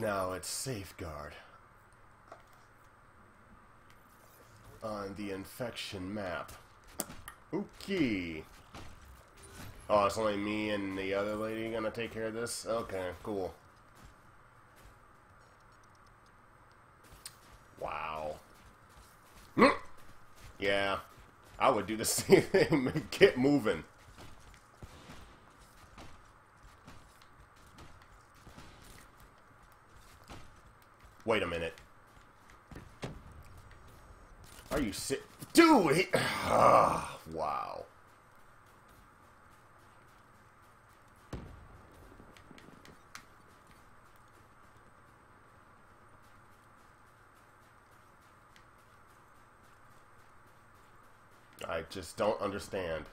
Now it's safeguard. On the infection map. Okay. Oh, it's only me and the other lady gonna take care of this? Okay, cool. Wow. Yeah, I would do the same thing. Get moving. Wait a minute. Are you sick? Dude! He, ah, wow. I just don't understand.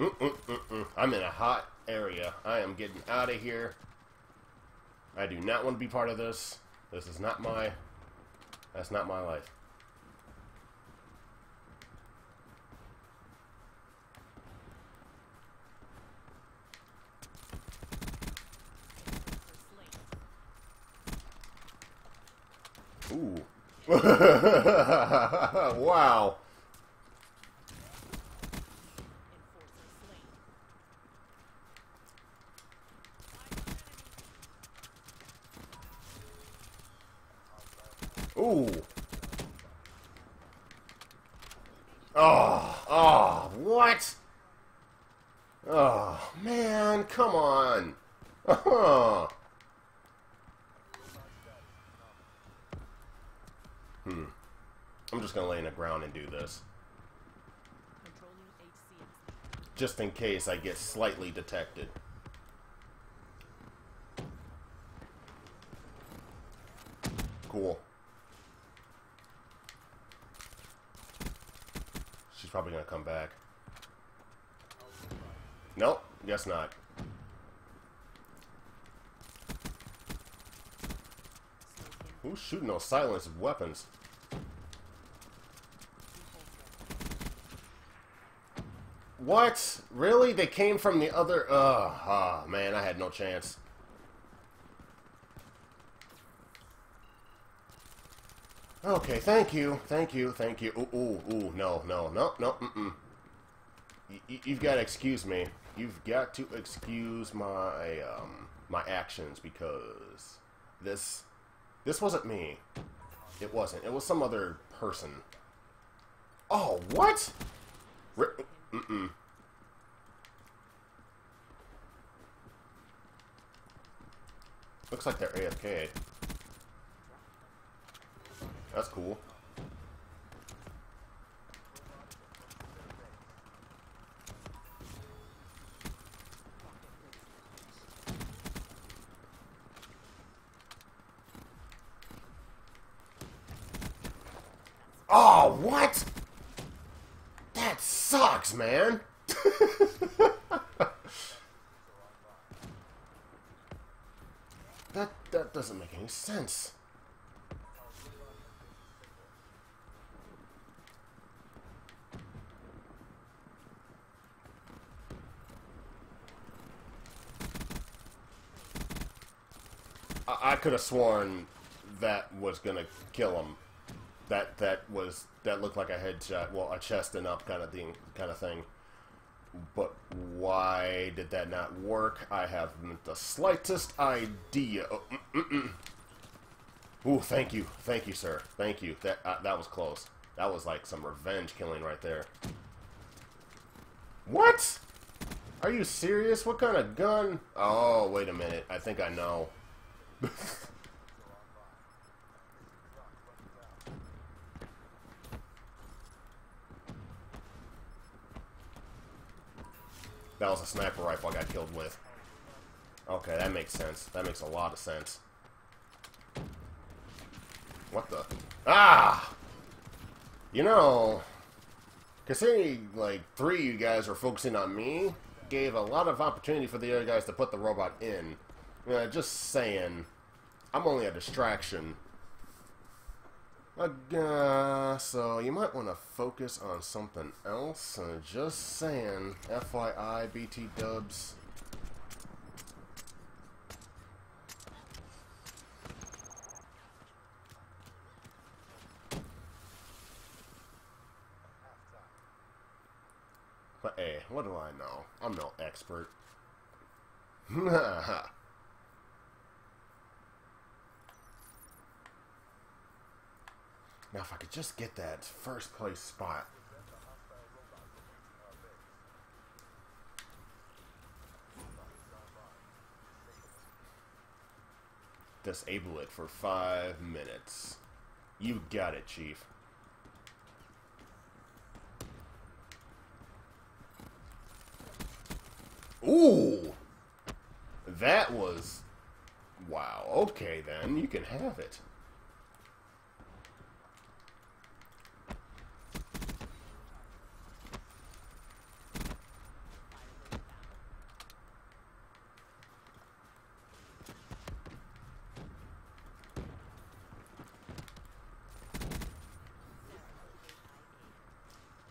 Mm -mm -mm I'm in a hot area. I am getting out of here. I do not want to be part of this. This is not my... That's not my life. Ooh. wow. Ooh. Oh, oh, what? Oh, man, come on. Oh. Hmm. I'm just gonna lay in the ground and do this. Just in case I get slightly detected. Cool. She's probably gonna come back. Nope, guess not. Who's shooting those silenced weapons? What? Really? They came from the other... Ugh. Oh, man, I had no chance. Okay, thank you, thank you, thank you. Ooh, ooh, ooh, no, no, no, no, mm-mm. You've got to excuse me. You've got to excuse my, um, my actions because this, this wasn't me. It wasn't. It was some other person. Oh, what? Mm-mm. Looks like they're AFK. That's cool. Oh, what? That sucks, man. that that doesn't make any sense. Could have sworn that was gonna kill him. That that was that looked like a headshot, well, a chest and up kind of thing, kind of thing. But why did that not work? I haven't the slightest idea. Oh, mm, mm, mm. Ooh, thank you, thank you, sir, thank you. That uh, that was close. That was like some revenge killing right there. What? Are you serious? What kind of gun? Oh, wait a minute. I think I know. That was a sniper rifle I got killed with. Okay, that makes sense. That makes a lot of sense. What the? Ah! You know, considering, like, three of you guys are focusing on me, gave a lot of opportunity for the other guys to put the robot in. Uh, just saying, I'm only a distraction. Uh, so you might want to focus on something else. Uh, just saying, FYI, BT Dubs. But hey, what do I know? I'm no expert. Now, if I could just get that first place spot. Disable it for five minutes. You got it, Chief. Ooh! That was... Wow. Okay, then. You can have it.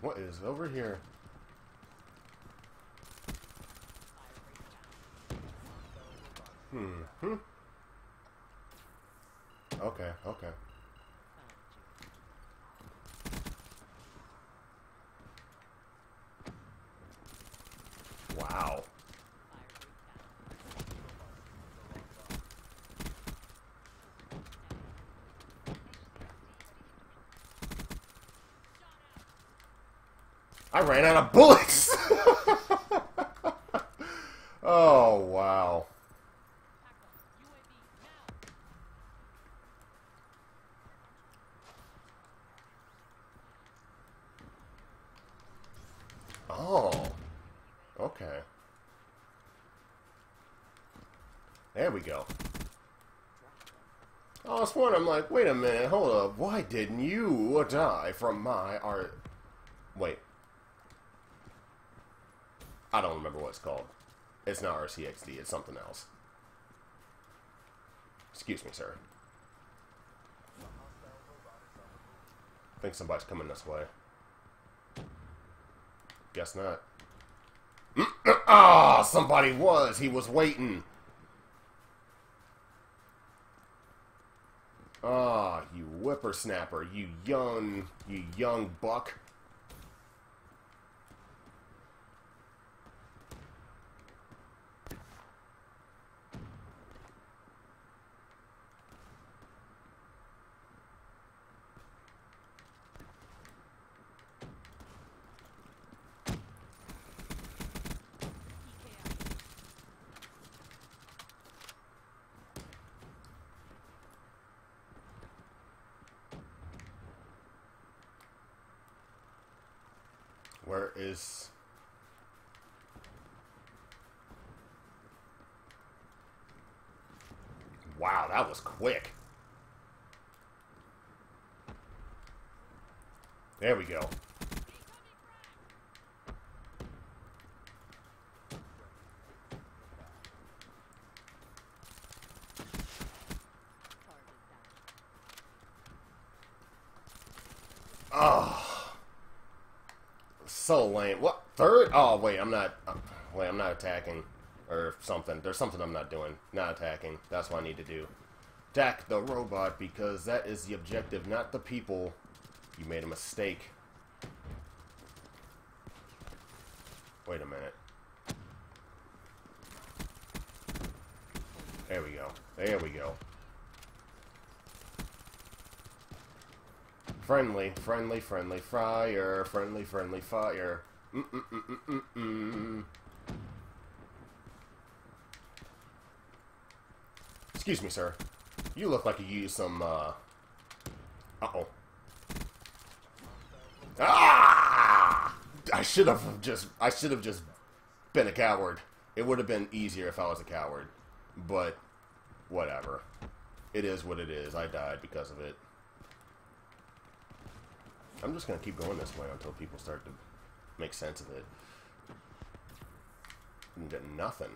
What is over here? Hmm. Hmm. Okay, okay. Wow. I ran out of bullets! oh, wow. Oh. Okay. There we go. Oh, I was wondering, I'm like, wait a minute, hold up. Why didn't you die from my art? Wait. I don't remember what it's called. It's not RCXD, it's something else. Excuse me, sir. I think somebody's coming this way. Guess not. Ah, somebody was. He was waiting. Ah, you whippersnapper. You young, you young buck. Where is... Wow, that was quick. There we go. Oh. So lame. What? Third? Oh, wait, I'm not... uh, Wait, I'm not attacking. Or something. There's something I'm not doing. Not attacking. That's what I need to do. Attack the robot because that is the objective, not the people. You made a mistake. Wait a minute. There we go. There we go. Friendly, friendly, friendly fire. Friendly, friendly fire. Mm -mm -mm -mm -mm -mm. Excuse me, sir. You look like you used some, uh... Uh-oh. Ah! I should have just... I should have just been a coward. It would have been easier if I was a coward. But, whatever. It is what it is. I died because of it. I'm just gonna keep going this way until people start to make sense of it. did nothing.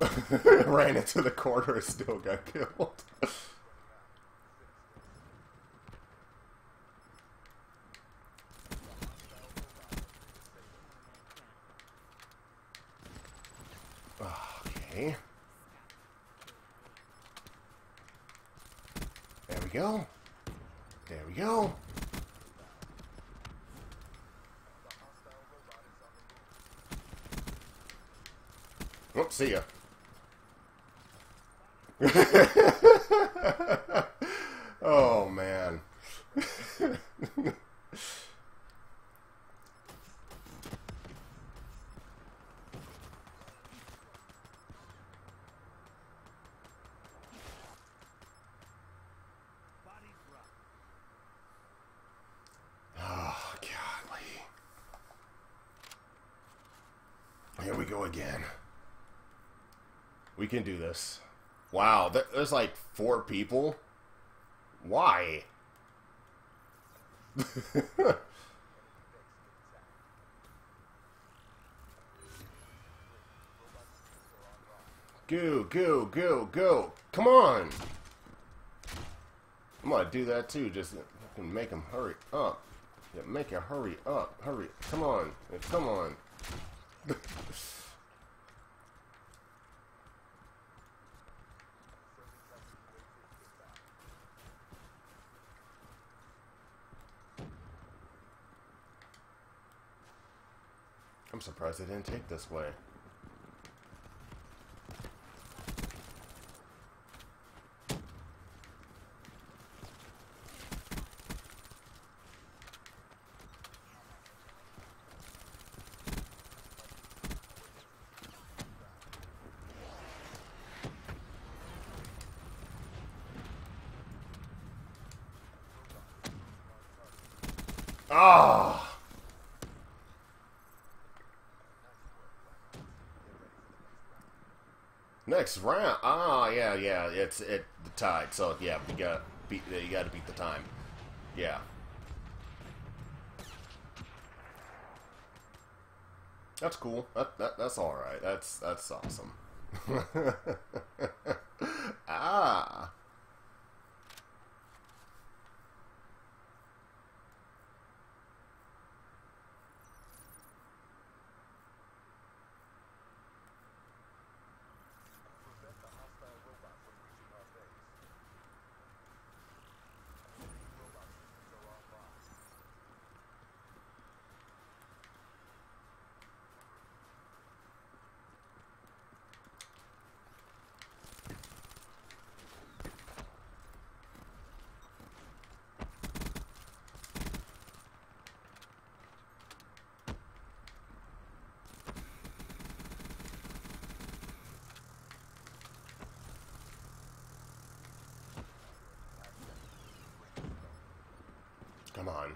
Ran into the corner and still got killed. okay. There we go. There we go. Oh, see ya. oh, man. Ah, golly. Here we go again. We can do this. Wow, there's like four people. Why? go, go, go, go. Come on. I'm gonna do that too. Just make him hurry up. Yeah, make it hurry up. Hurry. Come on. Come on. I'm surprised they didn't take this way. Ah! Round. Ah, yeah, yeah. It's it the tide. So yeah, you got beat. You got to beat the time. Yeah. That's cool. That, that that's all right. That's that's awesome. ah. Come on.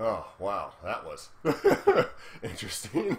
Oh, wow. That was interesting.